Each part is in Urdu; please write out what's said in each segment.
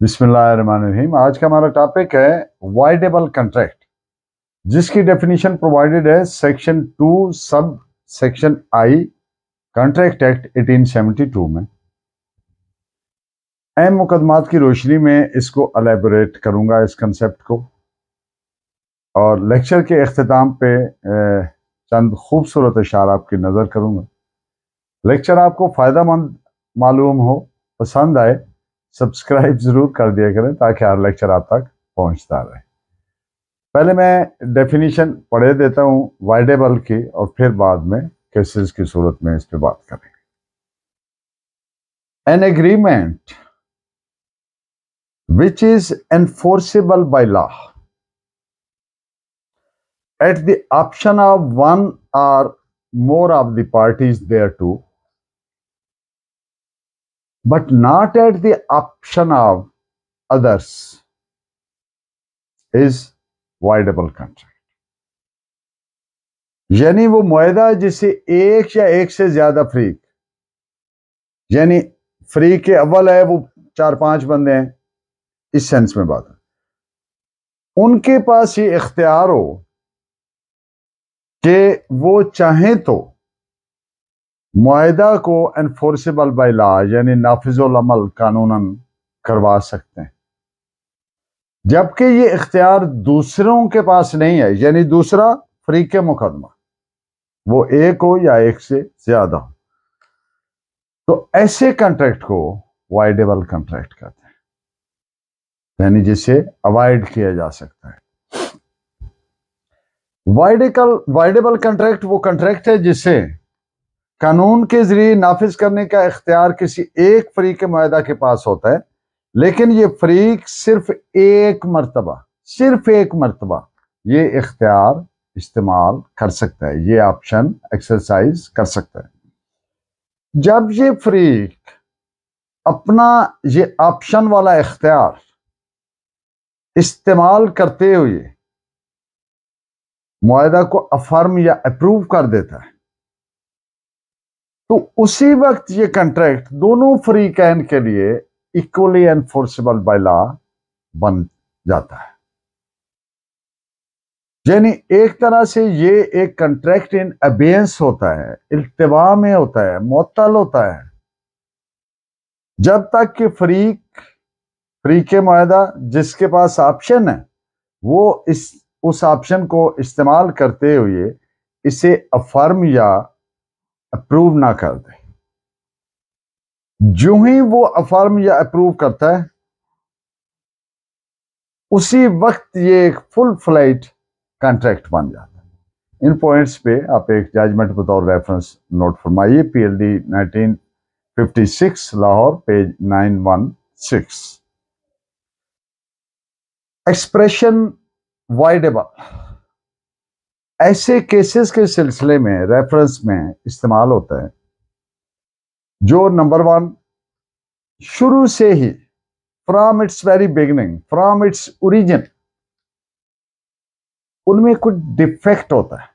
بسم اللہ الرحمن الرحیم۔ آج کا ہمارا ٹاپک ہے وائڈیبل کنٹریکٹ جس کی ڈیفینیشن پرووائڈڈ ہے section two sub section I contract act eighteen seventy two میں۔ اہم مقدمات کی روشنی میں اس کو الیبوریٹ کروں گا اس کنسپٹ کو۔ اور لیکچر کے اختتام پہ چند خوبصورت اشار آپ کی نظر کروں گا۔ لیکچر آپ کو فائدہ مند معلوم ہو، پسند آئے۔ سبسکرائب ضرور کر دیا کریں تاکہ ہر لیکچر آپ تک پہنچتا رہے۔ پہلے میں ڈیفینیشن پڑھے دیتا ہوں وائڈیبل کی اور پھر بعد میں کیسز کی صورت میں اس پہ بات کریں۔ An agreement which is enforceable by law at the option of one or more of the parties thereto but not at the option of others is voidable contract. یعنی وہ معاہدہ جسے ایک یا ایک سے زیادہ فریق یعنی فریق کے اول ہے وہ چار پانچ بندے ہیں، اس سینس میں بات ہے۔ ان کے پاس یہ اختیار ہو کہ وہ چاہیں تو معاہدہ کو انفورسبل بائی لا یعنی نافذ العمل قانون کروا سکتے ہیں۔ جبکہ یہ اختیار دوسروں کے پاس نہیں ہے یعنی دوسرا فریق مقدمہ، وہ ایک ہو یا ایک سے زیادہ ہو۔ تو ایسے کنٹریکٹ کو وائڈیبل کنٹریکٹ کہتے ہیں یعنی جسے اوائڈ کیا جا سکتا ہے۔ وائڈیبل کنٹریکٹ وہ کنٹریکٹ ہے جسے قانون کے ذریعے نافذ کرنے کا اختیار کسی ایک فریق معاہدہ کے پاس ہوتا ہے، لیکن یہ فریق صرف ایک مرتبہ، صرف ایک مرتبہ یہ اختیار استعمال کر سکتا ہے، یہ آپشن ایکسرسائز کر سکتا ہے۔ جب یہ فریق اپنا یہ آپشن والا اختیار استعمال کرتے ہوئے معاہدہ کو افرم یا اپروو کر دیتا ہے تو اسی وقت یہ کنٹریکٹ دونوں فریقین کے لیے اکولی انفورسبل بائی لا بن جاتا ہے۔ یعنی ایک طرح سے یہ ایک کنٹریکٹ ان ابینس ہوتا ہے، التوا میں ہوتا ہے، معطل ہوتا ہے۔ جب تک کہ فریق فریق معاہدہ جس کے پاس آپشن ہے، وہ اس اس آپشن کو استعمال کرتے ہوئے اسے افرم یا اپروو نہ کر دے جو ہی وہ افارم یا اپروو کرتا ہے، اسی وقت یہ ایک فل فلائٹ کانٹریکٹ بن جاتا ہے۔ ان پوائنٹس پہ آپ ایک ججمنٹ بطور ریفرنس نوٹ فرمائیے۔ P L D nineteen fifty six Lahore page nine one six expression voidable ایسے کیسز کے سلسلے میں ریفرنس میں استعمال ہوتا ہے۔ جو نمبر ون شروع سے ہی from its very beginning from its origin ان میں کچھ ڈیفیکٹ ہوتا ہے۔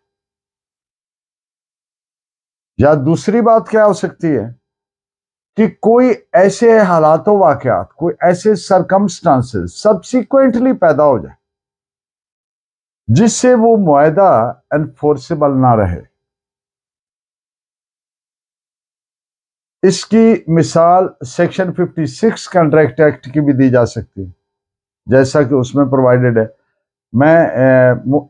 یا دوسری بات کیا ہو سکتی ہے کہ کوئی ایسے حالات و واقعات، کوئی ایسے سرکمسٹانس سبسیکوینٹلی پیدا ہو جائے۔ جس سے وہ معاہدہ انفورسبل نہ رہے۔ اس کی مثال section fifty six contract act کی بھی دی جا سکتی جیسا کہ اس میں پرووائڈڈ ہے۔ میں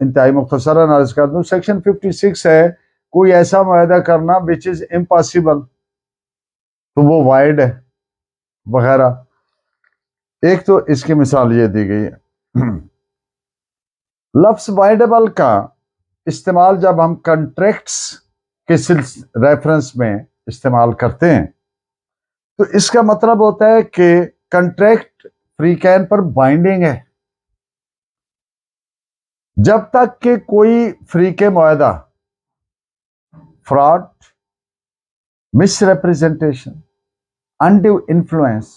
انتہائی مختصرا نارض کر دوں سیکشن ففٹی سکس ہے، کوئی ایسا معاہدہ کرنا وچ از امپاسبل تو وہ وائڈ ہے، وغیرہ۔ ایک تو اس کی مثال یہ دی گئی ہے۔ لفظ وائڈیبل کا استعمال جب ہم کنٹریکٹس کے ریفرنس میں استعمال کرتے ہیں، تو اس کا مطلب ہوتا ہے کہ کنٹریکٹ فری کین پر بائنڈنگ ہے۔ جب تک کہ کوئی فری کے معاہدہ fraud misrepresentation undue influence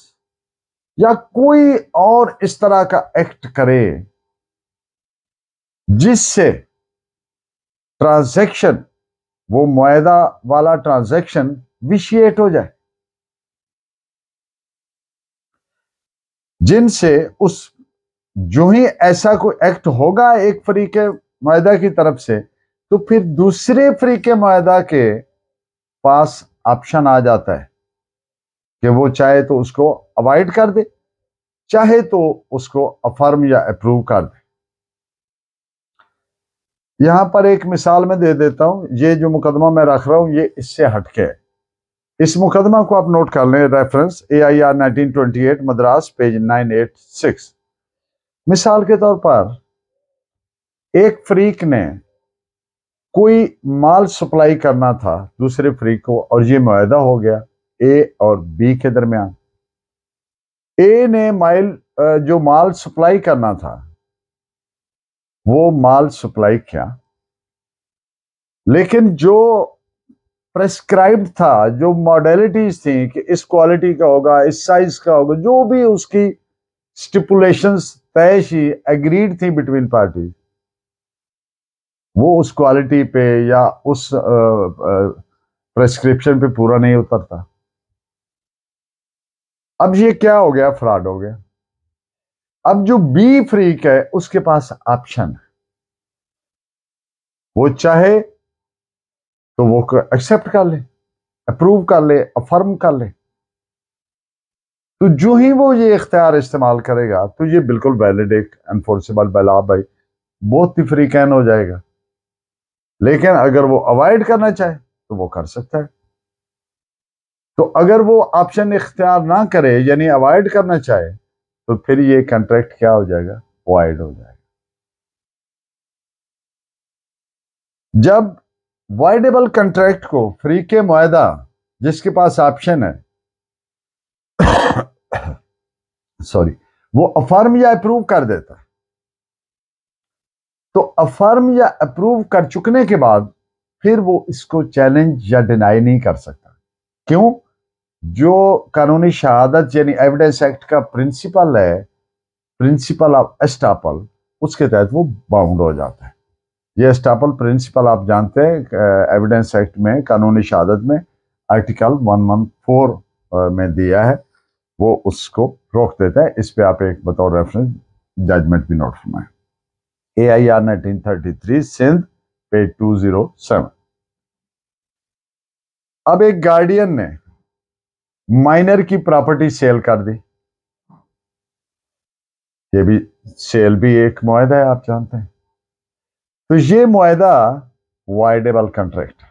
یا کوئی اور اس طرح کا ایکٹ کرے جس سے ٹرانزیکشن وہ معاہدہ والا ٹرانزیکشن وشیٹ ہو جائے۔ جن سے اس، جو ہی ایسا کوئی ایکٹ ہوگا ایک فریق معاہدہ کی طرف سے، تو پھر دوسرے فریق معاہدہ کے پاس آپشن آ جاتا ہے کہ وہ چاہے تو اس کو اوائڈ کر دے، چاہے تو اس کو افرم یا اپروو کر دے۔ یہاں پر ایک مثال میں دے دیتا ہوں، یہ جو مقدمہ میں رکھ رہا ہوں، یہ اس سے ہٹ کے۔ اس مقدمہ کو آپ نوٹ کر لیں reference A I R nineteen twenty eight Madras page nine eight six مثال کے طور پر، ایک فریق نے کوئی مال سپلائی کرنا تھا، دوسرے فریق کو، اور یہ معاہدہ ہو گیا اے اور بی کے درمیان۔ اے نے مائل، جو مال سپلائی کرنا تھا وہ مال سپلائی کیا۔ لیکن جو پرسکرائبڈ تھا، جو ماڈیلٹیز تھیں کہ اس کوالٹی کا ہوگا، اس سائز کا ہوگا، جو بھی اس کی سٹیپولیشنز طے اگریڈ تھی بٹوین پارٹی وہ اس کوالٹی پہ یا اس پرسکرپشن پہ پورا نہیں اترتا۔ اب یہ کیا ہو گیا؟ فراڈ ہو گیا۔ اب جو بی فریق ہے، اس کے پاس آپشن ہے۔ وہ چاہے تو وہ ایکسپٹ کر لے اپروو کر لے افرم کر لے۔ تو جو ہی وہ یہ اختیار استعمال کرے گا، تو یہ بالکل ویلڈ ایک انفورسبل بلا بھائی۔ بہت ہی فریقین ہو جائے گا۔ لیکن اگر وہ اوائڈ کرنا چاہے، تو وہ کر سکتا ہے۔ تو اگر وہ آپشن اختیار نہ کرے یعنی اوائڈ کرنا چاہے تو پھر یہ کنٹریکٹ کیا ہو جائے گا؟ وائڈ ہو جائے گا۔ جب وائڈیبل کنٹریکٹ کو فریق معاہدہ، جس کے پاس آپشن ہے سوری وہ افارم یا اپروو کر دیتا۔ ہے تو افرم یا اپروو کر چکنے کے بعد، پھر وہ اس کو چیلنج یا ڈینائی نہیں کر سکتا۔ کیوں؟ جو قانونی شہادت یعنی ایویڈنس ایکٹ کا پرنسپل ہے پرنسپل آف اسٹاپل اس کے تحت وہ باؤنڈ ہو جاتا ہے۔ یہ اسٹاپل پرنسپل آپ جانتے ہیں ایویڈنس ایکٹ میں، قانونی شہادت میں آرٹیکل ون ون فور میں دیا ہے۔ وہ اس کو روک دیتا ہے۔ اس پہ آپ ایک بطور ریفرنس ججمنٹ بھی نوٹ فرمائیں۔ A I R nineteen thirty three Sindh page two zero seven اب ایک گارڈین نے مائنر کی پراپرٹی سیل کر دی۔ یہ بھی سیل بھی ایک معاہدہ ہے، آپ جانتے ہیں۔ تو یہ معاہدہ وائڈیبل کنٹریکٹ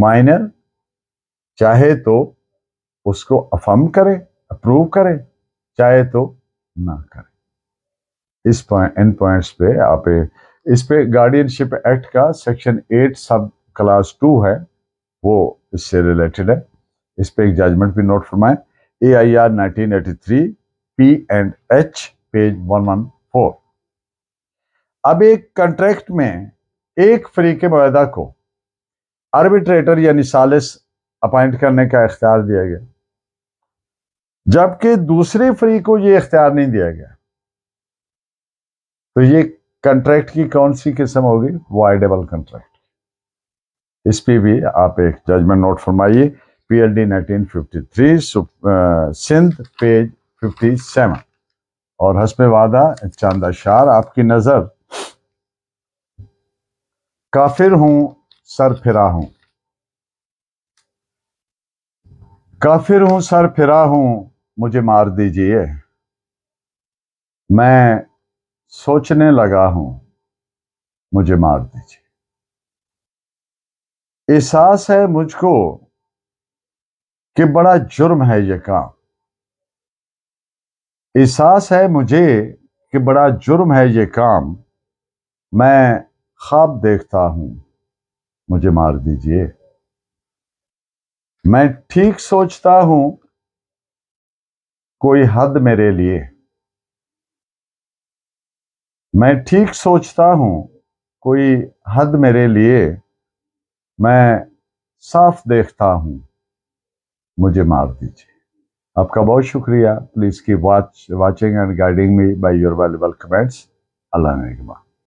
مائنر چاہے تو اس کو افم کرے اپروو کرے، چاہے تو نہ کرے۔ اس ان پوائنٹس پہ آپ اس پہ گارڈین شپ ایکٹ کا section eight sub clause two ہے۔ وہ اس سے ریلیٹڈ ہے۔ اس پہ ایک ججمنٹ بھی نوٹ فرمائیں۔ A I R nineteen eighty three P and H page one one four اب ایک کنٹریکٹ میں ایک فریق معاہدہ کو آربیٹریٹر یعنی سالس اپائنٹ کرنے کا اختیار دیا گیا۔ جبکہ دوسرے فریق کو یہ اختیار نہیں دیا گیا۔ تو یہ کنٹریکٹ کی کون سی قسم ہوگی؟ وائڈیبل کنٹریکٹ اس پہ بھی آپ ایک ججمنٹ نوٹ فرمائیے۔ P L D nineteen fifty three Sindh page fifty seven اور حسب وعدہ چاند اشار آپ کی نظر۔ کافر ہوں، سر پھرا ہوں۔ کافر ہوں، سر پھرا ہوں، مجھے مار دیجیے۔ میں سوچنے لگا ہوں، مجھے مار دیجیے احساس ہے مجھ کو کہ بڑا جرم ہے یہ کام۔ احساس ہے مجھے کہ بڑا جرم ہے یہ کام۔ میں خواب دیکھتا ہوں۔ مجھے مار دیجیے۔ میں ٹھیک سوچتا ہوں۔ کوئی حد میرے لیے۔ میں ٹھیک سوچتا ہوں۔ کوئی حد میرے لیے۔ میں صاف دیکھتا ہوں، مجھے مار دیجیے آپ کا بہت شکریہ۔ Please keep watch watching and guiding me by your valuable comments اللہ نے